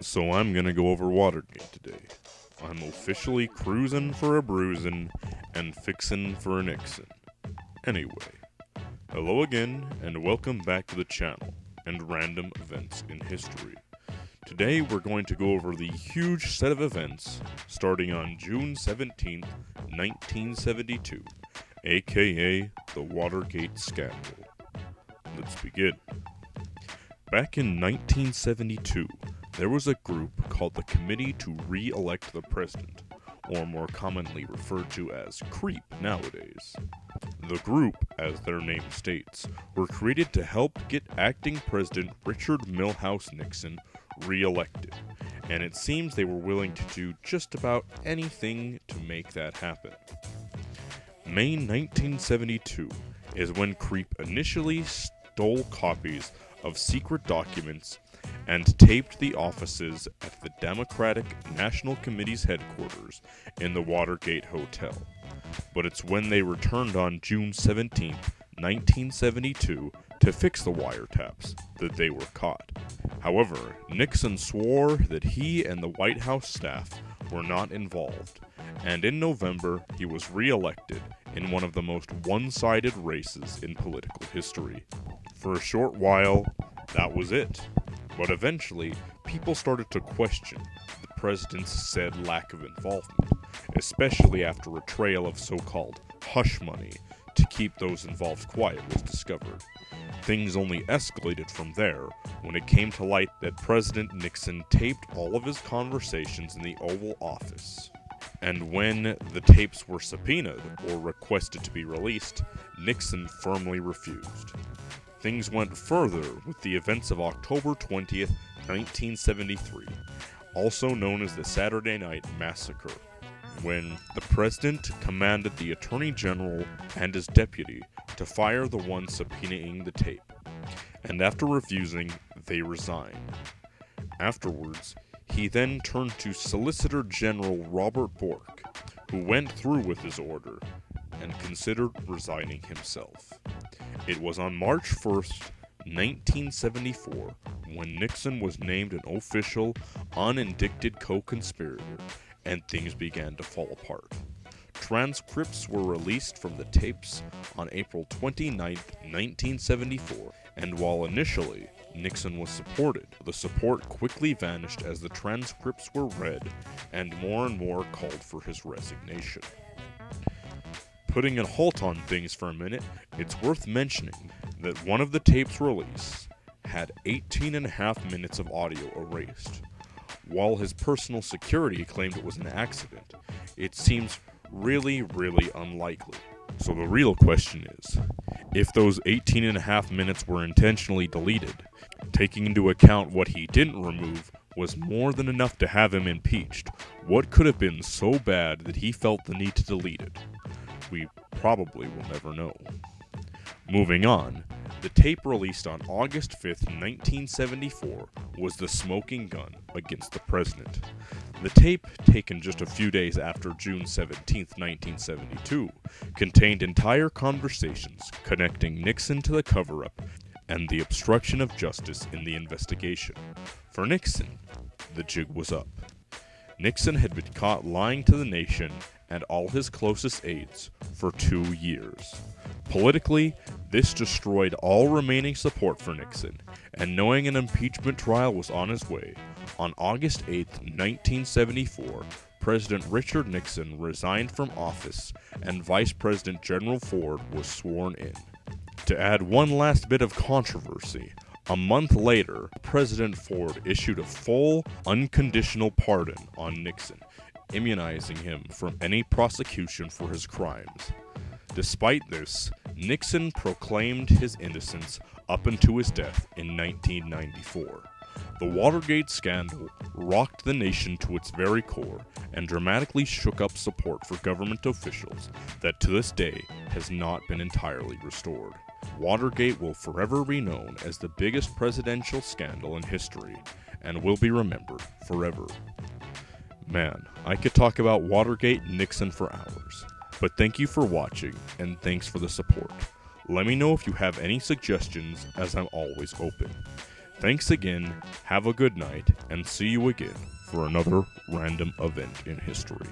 So I'm gonna go over Watergate today. I'm officially cruising for a bruising and fixin' for a Nixon. Anyway, hello again and welcome back to the channel and random events in history. Today we're going to go over the huge set of events starting on June 17, 1972, aka the Watergate scandal. Let's begin. Back in 1972, there was a group called the Committee to Re Elect the President, or more commonly referred to as CREEP nowadays. The group, as their name states, were created to help get acting President Richard Milhous Nixon re elected, and it seems they were willing to do just about anything to make that happen. May 1972 is when CREEP initially stole copies of secret documents and taped the offices at the Democratic National Committee's headquarters in the Watergate Hotel. But it's when they returned on June 17, 1972, to fix the wiretaps that they were caught. However, Nixon swore that he and the White House staff were not involved, and in November he was reelected in one of the most one sided races in political history. For a short while, that was it. But eventually, people started to question the president's said lack of involvement, especially after a trail of so called hush money to keep those involved quiet was discovered. Things only escalated from there when it came to light that President Nixon taped all of his conversations in the Oval Office. And when the tapes were subpoenaed or requested to be released, Nixon firmly refused. Things went further with the events of October 20th, 1973, also known as the Saturday Night Massacre, when the President commanded the Attorney General and his deputy to fire the one subpoenaing the tape, and after refusing, they resigned. Afterwards, he then turned to Solicitor General Robert Bork, who went through with his order and considered resigning himself. It was on March 1st, 1974, when Nixon was named an official, unindicted co conspirator, and things began to fall apart. Transcripts were released from the tapes on April 29, 1974, and while initially Nixon was supported, the support quickly vanished as the transcripts were read and more and more called for his resignation. Putting a halt on things for a minute, it's worth mentioning that one of the tapes released had 18 and a half minutes of audio erased. While his personal security claimed it was an accident, it seems really, really unlikely. So the real question is if those 18 and a half minutes were intentionally deleted, taking into account what he didn't remove was more than enough to have him impeached, what could have been so bad that he felt the need to delete it? We probably will never know. Moving on, the tape released on August 5th, 1974, was The Smoking Gun Against the President. The tape, taken just a few days after June 17, 1972, contained entire conversations connecting Nixon to the cover up and the obstruction of justice in the investigation. For Nixon, the jig was up. Nixon had been caught lying to the nation and all his closest aides for two years. Politically, this destroyed all remaining support for Nixon, and knowing an impeachment trial was on his way, on August 8, 1974, President Richard Nixon resigned from office and Vice President Gerald Ford was sworn in. To add one last bit of controversy, a month later, President Ford issued a full, unconditional pardon on Nixon, immunizing him from any prosecution for his crimes. Despite this, Nixon proclaimed his innocence up until his death in 1994. The Watergate scandal rocked the nation to its very core and dramatically shook up support for government officials that to this day has not been entirely restored. Watergate will forever be known as the biggest presidential scandal in history and will be remembered forever. Man, I could talk about Watergate Nixon for hours. But thank you for watching, and thanks for the support. Let me know if you have any suggestions, as I'm always open. Thanks again, have a good night, and see you again for another random event in history.